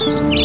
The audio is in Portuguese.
Música